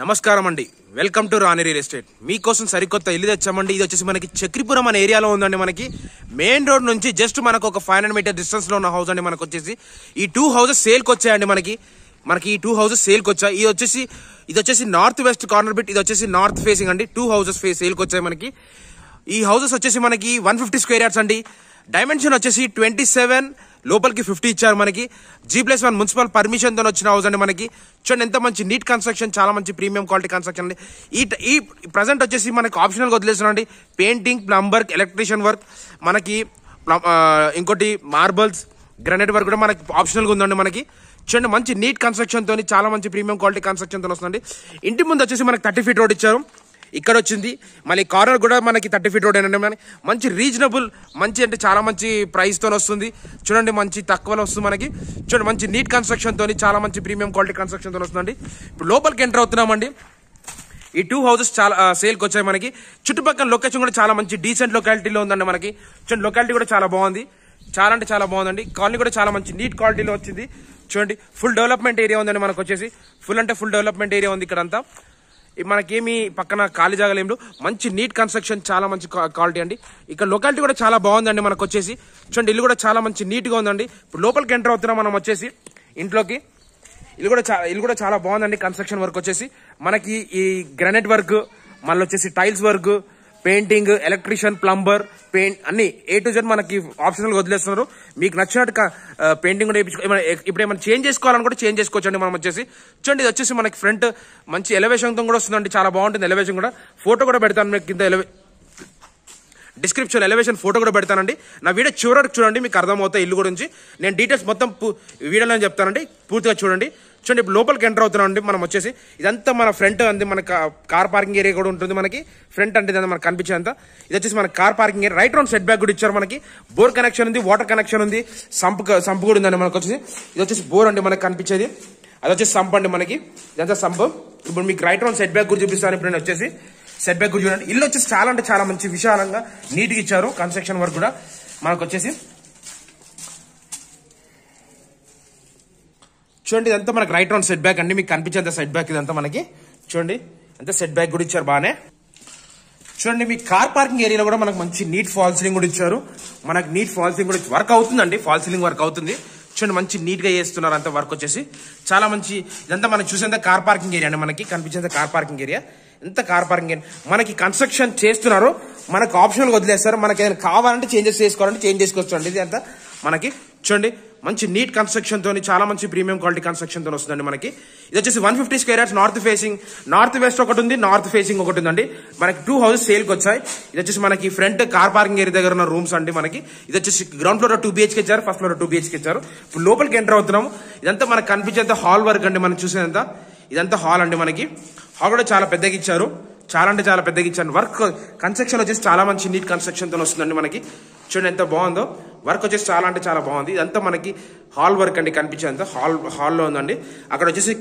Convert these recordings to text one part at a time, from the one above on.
నమస్కారం అండి welcome to Rani real estate మీకోసం సరికొత్త ఇల్లు తెచ్చామండి. ఇది వచ్చేసి మనకి చక్రిపురం అనే ఏరియాలో ఉందండి మనకి. మెయిన్ రోడ్ నుంచి జస్ట్ మనకు ఒక ఫైవ్ హండ్రెడ్ మీటర్ డిస్టెన్స్లో ఉన్న హౌస్ అండి మనకు వచ్చేసి. ఈ టూ హౌసెస్ సేల్కి వచ్చాయండి మనకి. మనకి ఈ టూ హౌసెస్ సేల్కి వచ్చాయి. ఇది వచ్చేసి ఇది వచ్చేసి నార్త్ వెస్ట్ కార్నర్ బిట్ ఇది వచ్చేసి నార్త్ ఫేసింగ్ అండి. టూ హౌసెస్ ఫేస్ సేల్కి వచ్చాయి మనకి. ఈ హౌసెస్ వచ్చేసి మనకి వన్ ఫిఫ్టీ స్క్వేర్ యార్డ్స్ అండి. డైమెన్షన్ వచ్చేసి ట్వంటీ సెవెన్ లోపలికి ఫిఫ్టీ ఇచ్చారు మనకి. జీ ప్లస్ వన్ మున్సిపల్ పర్మిషన్తో వచ్చిన హౌస్ అండి మనకి. చూడండి ఎంత మంచి నీట్ కన్స్ట్రక్షన్ చాలా మంచి ప్రీమియం క్వాలిటీ కన్స్ట్రక్షన్ అండి. ఈ ఈ ప్రజెంట్ వచ్చేసి మనకి ఆప్షనల్ వదిలేస్తున్నాం అండి. పెయింటింగ్ ప్లంబర్ ఎలక్ట్రీషియన్ వర్క్ మనకి ప్లం- ఇంకోటి మార్బల్స్ గ్రానైట్ వర్క్ కూడా మనకి ఆప్షనల్గా ఉందండి మనకి. చూడండి మంచి నీట్ కన్స్ట్రక్షన్తో చాలా మంచి ప్రీమియం క్వాలిటీ కన్స్ట్రక్షన్తో వస్తుందండి. వస్తుంది ఇంటి ముందు వచ్చేసి మనకి థర్టీ ఫీట్ రోడ్ ఇచ్చారు. ఇక్కడ వచ్చింది మళ్ళీ కార్నర్ కూడా మనకి థర్టీ ఫీట్ రోడ్ ఏంటంటే మనకి. మంచి రీజనబుల్ మంచి అంటే చాలా మంచి ప్రైస్తో వస్తుంది. చూడండి మంచి తక్కువలో వస్తుంది మనకి. చూడండి మంచి నీట్ కన్స్ట్రక్షన్తో చాలా మంచి ప్రీమియం క్వాలిటీ కన్స్ట్రక్షన్తో వస్తుందండి. ఇప్పుడు లోపలికి ఎంటర్ అవుతున్నామండి. ఈ టూ హౌసెస్ చాలా సేల్కి వచ్చాయి మనకి. చుట్టుపక్కల లొకేషన్ కూడా చాలా మంచి డీసెంట్ లొకాలిటీలో ఉందండి మనకి. చూడండి లొకాలిటీ కూడా చాలా బాగుంది. చాలా అంటే చాలా బాగుందండి. కాలనీ కూడా చాలా మంచి నీట్ క్వాలిటీలో వచ్చింది. చూడండి ఫుల్ డెవలప్మెంట్ ఏరియా ఉందండి మనకు వచ్చేసి. ఫుల్ అంటే ఫుల్ డెవలప్మెంట్ ఏరియా ఉంది ఇక్కడ అంతా మనకేమి పక్కన ఖాళీ జాగాలు మంచి నీట్ కన్స్ట్రక్షన్ చాలా మంచి క్వాలిటీ అండి. ఇక్కడ లొకాలిటీ కూడా చాలా బాగుందండి మనకు వచ్చేసి. చూడండి ఇల్లు కూడా చాలా మంచి నీట్గా ఉందండి. ఇప్పుడు లోపలికి ఎంటర్ అవుతున్నాం మనం వచ్చేసి. ఇంట్లోకి. ఇల్లు కూడా చాలా ఇల్లు కూడా చాలా బాగుందండి కన్స్ట్రక్షన్ వర్క్ వచ్చేసి. మనకి ఈ గ్రానైట్ వర్క్ మళ్ళీ వచ్చేసి tiles work painting electrician plumber paint అన్ని ఏ టు జెడ్ మనకి ఆప్షనల్ వదిలేస్తున్నారు. మీకు నచ్చినట్టు పెయింటింగ్ కూడా ఇప్పుడు ఏమైనా చేంజ్ చేసుకోవాలని కూడా చేంజ్ చేసుకోవచ్చండి మనం వచ్చేసి. చూడండి ఇది వచ్చేసి మనకి ఫ్రంట్ మంచి ఎలివేషన్తో కూడా వస్తుందండి. చాలా బాగుంటుంది ఎలివేషన్ కూడా. ఫోటో కూడా పెడతాను మీకు కింద ఎలివే డిస్క్రిప్షన్ ఎలివేషన్ ఫోటో కూడా పెడతానండి. నా వీడియో చివరికి చూడండి మీకు అర్థమవుతాయి ఇల్లు గురించి. నేను డీటెయిల్స్ మొత్తం వీడియోలో చెప్తానండి. పూర్తిగా చూడండి. చూడండి ఇప్పుడు లోపలికి ఎంటర్ అవుతున్నాం అండి. మనం వచ్చేసి ఇదంతా మన ఫ్రంట్ అంది. మన కార్ పార్కింగ్ ఏరియా కూడా ఉంటుంది మనకి. ఫ్రంట్ అంటే ఇదంతా మనకు కనిపించేంత ఇది వచ్చేసి మన car parking area right round set back కూడా ఇచ్చారు మనకి. బోర్ కనెక్షన్ ఉంది వాటర్ కనెక్షన్ ఉంది. సంప్ సంప్ కూడా ఉందండి మనకు వచ్చేసి. ఇది వచ్చేసి బోర్ అండి మనకు కనిపించేది. అది వచ్చేసి సంప్ అండి మనకి. ఇదంతా సంప్ ఇప్పుడు మీకు రైట్ రౌండ్ సెట్ బ్యాక్ కూడా చూపిస్తాను. ఇప్పుడు నేను వచ్చేసి సెట్ బ్యాక్ కూడా చూడండి. ఇల్లు వచ్చేసి చాలా అంటే చాలా మంచి విశాలంగా నీట్గా ఇచ్చారు. కన్స్ట్రక్షన్ వర్క్ కూడా మనకు వచ్చేసి చూడండి ఇదంతా మనకి రైట్ రౌండ్ సెట్ బ్యాక్ అండి. మీకు కనిపించేంత సెట్ బ్యాక్ ఇదంతా మనకి. చూడండి అంతా సెట్ బ్యాక్ కూడా ఇచ్చారు బాగానే. చూడండి మీ కార్ పార్కింగ్ ఏరియాలో కూడా మనకు మంచి నీట్ ఫాల్ సీలింగ్ కూడా ఇచ్చారు. మనకి నీట్ ఫాల్ సీలింగ్ కూడా వర్క్ అవుతుందండి. ఫాల్ సీలింగ్ వర్క్ అవుతుంది. చూడండి మంచి నీట్గా చేస్తున్నారు అంత వర్క్ వచ్చేసి. చాలా మంచి ఇదంతా మనం చూసేంత కార్ పార్కింగ్ ఏరియా అండి మనకి. కనిపించేంత కార్ పార్కింగ్ ఏరియా ఎంత కార్ పార్కింగ్ మనకి కన్స్ట్రక్షన్ చేస్తున్నారు మనకు ఆప్షన్లు వదిలేస్తారు మనకి ఏదైనా కావాలంటే చేంజెస్ చేసుకోవాలంటే చేంజ్ చేసుకోవచ్చు అండి ఇది అంతా మనకి చూడండి మంచి నీట్ కన్స్ట్రక్షన్ తోని చాలా మంచి ప్రీమియం క్వాలిటీ కన్స్ట్రక్షన్తో వస్తుందండి మనకి. ఇది వచ్చేసి one fifty square yards north facing north west ఒకటి ఉంది నార్త్ ఫేసింగ్ ఒకటి ఉందండి. మనకి టూ హౌసెస్ సేల్కి వచ్చాయి. ఇది వచ్చేసి మనకి ఫ్రంట్ కార్ పార్కింగ్ ఏరియా దగ్గర ఉన్న రూమ్స్ అండి మనకి. ఇది వచ్చేసి గ్రౌండ్ ఫ్లోర్ టూ బిహెచ్కి ఇచ్చారు ఫస్ట్ ఫ్లోర్ టూ బిహెచ్కి ఇచ్చారు. ఇప్పుడు లోపలికి ఎంటర్ అవుతున్నాము. ఇదంతా మనకు కనిపించేంత హాల్ వర్క్ అండి మనం చూసేదంతా ఇదంతా హాల్ అండి మనకి. హాల్ కూడా చాలా పెద్దగా ఇచ్చారు. చాలా అంటే చాలా పెద్దగా ఇచ్చాను వర్క్ కన్స్ట్రక్షన్ వచ్చేసి చాలా మంచి నీట్ కన్స్ట్రక్షన్తో వస్తుందండి మనకి. చూడండి ఎంత బాగుందో. వర్క్ వచ్చేసి చాలా అంటే చాలా బాగుంది. ఇదంతా మనకి హాల్ వర్క్ అండి కనిపించేంత హాల్ హాల్లో ఉందండి. అక్కడ వచ్చేసి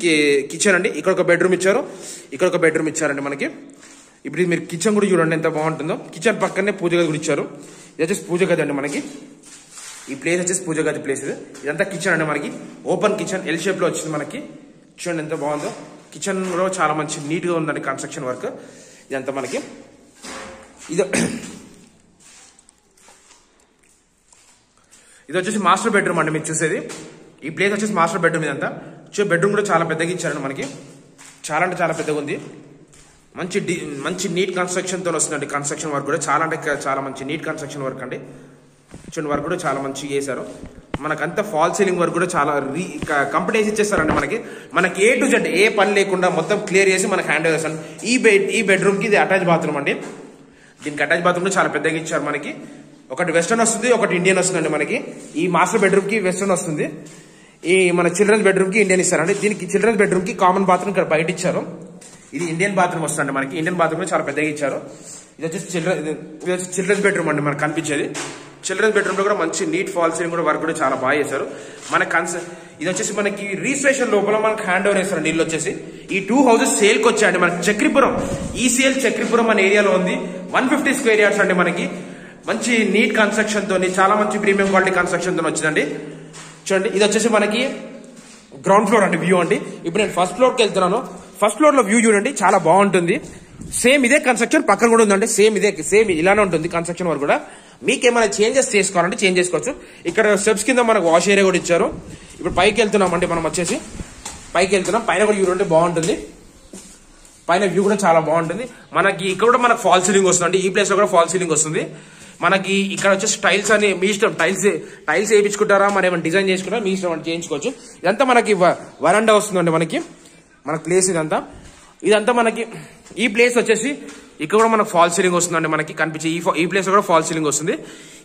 కిచెన్ అండి. ఇక్కడ ఒక బెడ్రూమ్ ఇచ్చారు. ఇక్కడ ఒక బెడ్రూమ్ ఇచ్చారండి మనకి. ఇప్పుడు మీరు కిచెన్ కూడా చూడండి ఎంత బాగుంటుందో. కిచెన్ పక్కనే పూజ గది కూడా ఇచ్చారు. ఇది వచ్చేసి పూజ గది అండి మనకి. ఈ ప్లేస్ వచ్చేసి పూజ గది ప్లేస్ ఇది. ఇదంతా కిచెన్ అండి మనకి. Open kitchen. ఎల్ షేప్లో వచ్చింది మనకి. చూడండి ఎంత బాగుందో. కిచెన్ కూడా చాలా మంచి నీట్గా ఉందండి కన్స్ట్రక్షన్ వర్క్ ఇదంతా మనకి. ఇది ఇది వచ్చేసి మాస్టర్ బెడ్రూమ్ అండి మీరు చూసేది. ఈ ప్లేస్ వచ్చేసి మాస్టర్ బెడ్రూమ్ ఇదంతా. చూ బెడ్రూమ్ కూడా చాలా పెద్దగా ఇచ్చారండి మనకి. చాలా అంటే చాలా పెద్దగా ఉంది. మంచి మంచి నీట్ కన్స్ట్రక్షన్తో వస్తుందండి కన్స్ట్రక్షన్ వర్క్ కూడా. చాలా అంటే చాలా మంచి నీట్ కన్స్ట్రక్షన్ వర్క్ అండి. చూడండి వర్క్ కూడా చాలా మంచిగా చేశారు. మనకంతా ఫాల్ సీలింగ్ వరకు కూడా చాలా రీ కంపెనీస్ ఇచ్చేస్తారండి మనకి. మనకి ఏ టు జెడ్ ఏ పని లేకుండా మొత్తం క్లియర్ చేసి మనకి హ్యాండ్ చేస్తాను ఈ బెడ్ ఈ బెడ్రూమ్కి ఇది అటాచ్ బాత్రూమ్ అండి. దీనికి అటాచ్ బాత్రూమ్ చాలా పెద్దగా ఇచ్చారు మనకి. ఒకటి వెస్టర్న్ వస్తుంది ఒకటి ఇండియన్ వస్తుందండి మనకి. ఈ మాస్టర్ బెడ్రూమ్కి వెస్ట్రన్ వెస్టర్న్ వస్తుంది. ఈ మన చిల్డ్రన్స్ బెడ్రూమ్కి ఇండియన్ ఇస్తారండి. దీనికి చిల్డ్రన్స్ బెడ్రూమ్కి కామన్ బాత్రూమ్ ఇక్కడ బయట ఇచ్చారు. ఇది ఇండియన్ బాత్రూమ్ వస్తుంది మనకి. ఇండియన్ బాత్రూమ్ చాలా పెద్దగా ఇచ్చారు. ఇది వచ్చేసి చిల్డ్రన్ ఇది వచ్చి చిల్డ్రన్స్ బెడ్రూమ్ అండి మనకు కనిపించేది. చిల్డ్రన్స్ బెడ్రూమ్లో కూడా మంచి నీట్ ఫాల్ సీలింగ్ కూడా వర్క్ కూడా చాలా బాగా చేశారు. మన కన్స్ ఇది వచ్చేసి మనకి రిజిస్ట్రేషన్ లోపల మనకి హ్యాండ్ ఓవర్ చేస్తారు నీళ్ళు వచ్చేసి. ఈ టూ హౌసెస్ సేల్కి వచ్చాయండి మనకి చక్రిపురం. ఈసీఎల్ చక్రిపురం అనే ఏరియాలో ఉంది. వన్ ఫిఫ్టీ స్క్వేర్ యార్డ్స్ అండి మనకి. మంచి నీట్ కన్స్ట్రక్షన్ తోని చాలా మంచి ప్రీమియం క్వాలిటీ కన్స్ట్రక్షన్తో వచ్చిందండి. చూడండి ఇది వచ్చేసి మనకి గ్రౌండ్ ఫ్లోర్ అండి వ్యూ అండి. ఇప్పుడు నేను ఫస్ట్ ఫ్లోర్కి వెళ్తున్నాను. ఫస్ట్ ఫ్లోర్లో వ్యూ చూడండి చాలా బాగుంటుంది. సేమ్ ఇదే కన్స్ట్రక్షన్ పక్కన కూడా ఉందండి. సేమ్ ఇదే సేమ్ ఇలానే ఉంటుంది కన్స్ట్రక్షన్ వరకు కూడా. మీకేమైనా చేంజెస్ చేసుకోవాలంటే చేంజ్ చేసుకోవచ్చు. ఇక్కడ స్టెప్స్ కింద మనకు వాష్ ఏరియా కూడా ఇచ్చారు. ఇప్పుడు పైకి వెళ్తున్నామండి మనం వచ్చేసి. పైకి వెళ్తున్నాం. పైన కూడా చూడండి బాగుంటుంది. పైన వ్యూ కూడా చాలా బాగుంటుంది. మనకి ఇక్కడ కూడా మనకు ఫాల్ సీలింగ్ వస్తుంది ఈ ప్లేస్లో కూడా ఫాల్ సీలింగ్ వస్తుంది. మనకి ఇక్కడ వచ్చేసి టైల్స్ అని మీ ఇష్టం. టైల్స్ టైల్స్ వేయించుకుంటారా? మరి ఏమైనా డిజైన్ చేసుకుంటారా? మీ ఇష్టం అంటే చేయించుకోవచ్చు. ఇదంతా మనకి వ- వరండా వస్తుందండి మనకి. మన ప్లేస్ ఇదంతా. ఇదంతా మనకి ఈ ప్లేస్ వచ్చేసి ఇక్కడ కూడా మనకు ఫాల్ సీలింగ్ వస్తుందండి మనకి కనిపించే ఈ ఈ ప్లేస్ కూడా ఫాల్ సీలింగ్ వస్తుంది.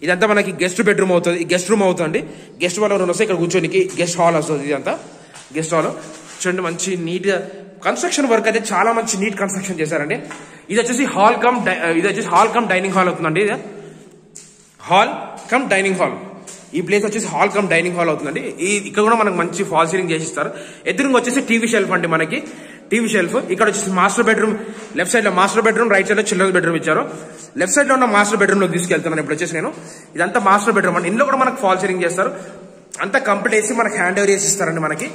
ఇదంతా మనకి గెస్ట్ బెడ్రూమ్ అవుతుంది గెస్ట్ రూమ్ అవుతుంది గెస్ట్ వాళ్ళ రూమ్ వస్తే ఇక్కడ కూర్చోనికి గెస్ట్ హాల్ వస్తుంది ఇదంతా. గెస్ట్ హాల్ చూడండి మంచి నీట్గా కన్స్ట్రక్షన్ వర్క్ అయితే చాలా మంచి నీట్ కన్స్ట్రక్షన్ చేశారండి. ఇది వచ్చేసి హాల్ కమ్ డై- ఇది వచ్చేసి హాల్ కమ్ డైనింగ్ హాల్ అవుతుందండి ఇది. హాల్ కమ్ డైనింగ్ హాల్ ఈ ప్లేస్ వచ్చేసి హాల్ కమ్ డైనింగ్ హాల్ అవుతుందండి. ఈ ఇక్కడ కూడా మనకు మంచి ఫాల్ సీలింగ్ చేసి ఇస్తారు. ఎదురుగా వచ్చేసి టీవీ షెల్ఫ్ అండి మనకి. TV shelf. ఇక్కడ వచ్చేసి మాస్టర్ బెడ్రూమ్ లెఫ్ట్ సైడ్లో మాస్టర్ బెడ్రూమ్ రైట్ సైడ్లో చిల్డ్రన్స్ బెడ్రూమ్ ఇచ్చారు. లెఫ్ట్ సైడ్లో ఉన్న మాస్టర్ బెడ్రూమ్లో తీసుకెళ్తున్నాను ఇప్పుడు వచ్చేసి నేను. ఇదంతా మాస్టర్ బెడ్రూమ్ అండి ఇందులో కూడా మనకు ఫాల్ సీలింగ్ చేస్తారు. అంతా కంప్లీట్ చేసి మనకి హ్యాండ్ ఓవర్ చేసి ఇస్తారండి మనకి.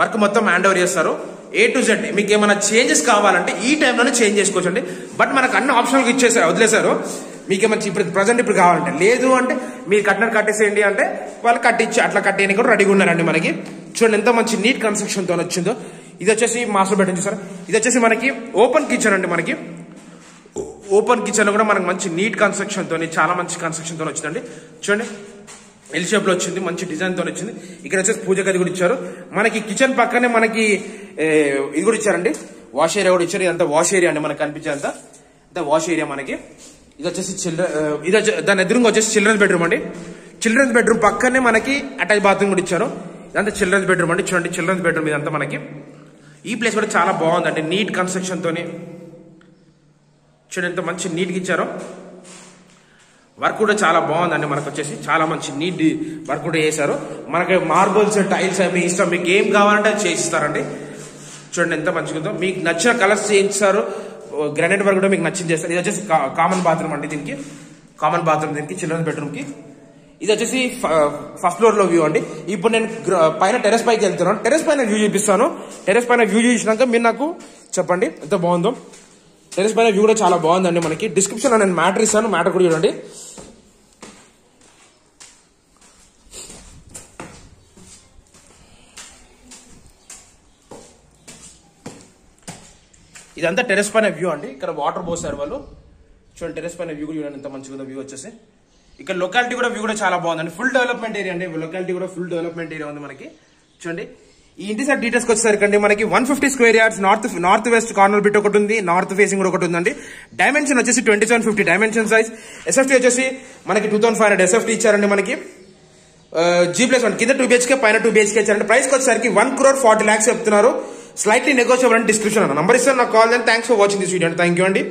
వర్క్ మొత్తం హ్యాండ్ ఓవర్ చేస్తారు. ఏ టు జెడ్ మీకు ఏమైనా చేంజెస్ కావాలంటే ఈ టైంలోనే చేంజ్ చేసుకోవచ్చు అండి బట్ మనకు అన్ని ఆప్షన్లు ఇచ్చేసారు వదిలేశారు. మీకు ఏమైనా ఇప్పుడు ప్రజెంట్ ఇప్పుడు కావాలంటే లేదు అంటే మీరు కట్టిన కట్టేసేయండి అంటే వాళ్ళు కట్టించి అట్లా కట్టేయడానికి కూడా రెడీగా ఉన్నారండి మనకి. చూడండి ఎంత మంచి నీట్ కన్స్ట్రక్షన్తో వచ్చిందో. ఇది వచ్చేసి మాస్టర్ బెడ్రూమ్ చూసారా? ఇది వచ్చేసి మనకి ఓపెన్ కిచెన్ అండి మనకి. ఓపెన్ కిచెన్ కూడా మనకి మంచి నీట్ కన్స్ట్రక్షన్తో చాలా మంచి కన్స్ట్రక్షన్తో వచ్చిందండి. చూడండి ఎల్ షేప్లో వచ్చింది మంచి డిజైన్తో వచ్చింది. ఇక్కడ వచ్చేసి పూజ గది కూడా ఇచ్చారు. మనకి కిచెన్ పక్కనే మనకి ఇది కూడా ఇచ్చారండి. వాష్ ఏరియా కూడా ఇచ్చారు. ఇదంతా వాష్ ఏరియా అండి మనకి కనిపించేంత ఇదంతా వాష్ ఏరియా మనకి. ఇది వచ్చేసి చిల్డ్రన్ ఇది దాని ఎదురుగా వచ్చేసి చిల్డ్రన్స్ బెడ్రూమ్ అండి. చిల్డ్రన్స్ బెడ్రూమ్ పక్కనే మనకి అటాచ్ బాత్రూమ్ కూడా ఇచ్చారు. ఇదంతా చిల్డ్రన్స్ బెడ్రూమ్ అండి. చూడండి చిల్డ్రన్స్ బెడ్రూమ్ ఇదంతా మనకి. ఈ ప్లేస్ కూడా చాలా బాగుందండి నీట్ కన్స్ట్రక్షన్తోనే చూడండి ఎంత మంచి నీట్గా ఇచ్చారో. వర్క్ కూడా చాలా బాగుందండి మనకు వచ్చేసి. చాలా మంచి నీట్ వర్క్ కూడా చేశారు. మనకి మార్బుల్స్ టైల్స్ అవి ఇష్టం మీకు ఏం కావాలంటే అది చేసిస్తారండి. చూడండి ఎంత మంచిగా ఉందో. మీకు నచ్చిన కలర్స్ చేయించారు. గ్రానైట్ వర్క్ కూడా మీకు నచ్చింది చేస్తారు. ఇది వచ్చేసి కామన్ బాత్రూమ్ అండి దీనికి. కామన్ బాత్రూమ్ దీనికి చిల్డ్రన్ బెడ్రూమ్కి ఇది వచ్చేసి ఫస్ట్ ఫ్లోర్లో వ్యూ అండి. ఇప్పుడు నేను పైన టెరెస్ పైకి వెళ్తున్నాను. టెరెస్ పైన వ్యూ చూపిస్తాను. టెరెస్ పైన వ్యూ చూసినాక మీరు నాకు చెప్పండి ఎంత బాగుందో. టెరెస్ పైన వ్యూ కూడా చాలా బాగుందండి మనకి. డిస్క్రిప్షన్లో నేను మ్యాటర్ ఇస్తాను. మ్యాటర్ కూడా చూడండి. ఇదంతా టెరెస్ పైన వ్యూ అండి. ఇక్కడ వాటర్ పోసారు వాళ్ళు. చూడండి టెరెస్ పైన వ్యూ కూడా చూడండి. ఎంత మంచిగా వ్యూ వచ్చేసి. ఇక్కడ లొకాలిటీ కూడా వ్యూ కూడా చాలా బాగుందండి. ఫుల్ డెవలప్మెంట్ ఏరియా అండి. లొకాలిటీ కూడా ఫుల్ డెవలప్మెంట్ ఏరియా ఉంది మనకి. చూడండి. ఈ ఇంటి సార్ డీటెయిల్స్ వచ్చేసరికి అండి మనకి one fifty square yards north north west corner bit ఒకటి ఉంది. నార్త్ ఫేసింగ్ కూడా ఒకటి ఉందండి. డైమెన్షన్ వచ్చేసి twenty seven fifty dimension size SFT వచ్చేసి మనకి two thousand five hundred SFT ఇచ్చారండి మనకి. జీ ప్లస్ వన్ కింద టూ బిహెచ్కే పైన టూ బిహెచ్కే ఇచ్చారండి. ప్రైస్ వచ్చేసరికి వన్ క్రోర్ ఫార్టీ ల్యాక్స్ చెప్తున్నారు. స్లైట్లీ నెగోషియబుల్ అని డిస్క్రిప్షన్ అన్న. నంబర్ ఇస్తాను నాకు call thanks for watching this video అండి. థ్యాంక్ యూ అండి.